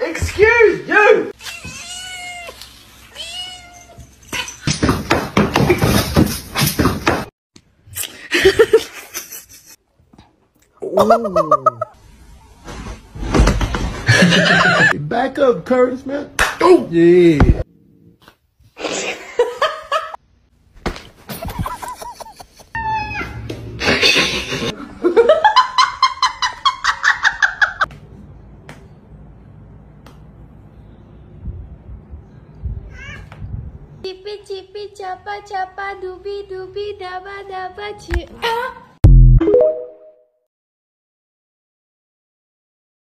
Excuse you! Back up, Curtis, man. Oh! Yeah. Chippy chippy chapa chapa doobie doobie dabba dabba chip. Ah!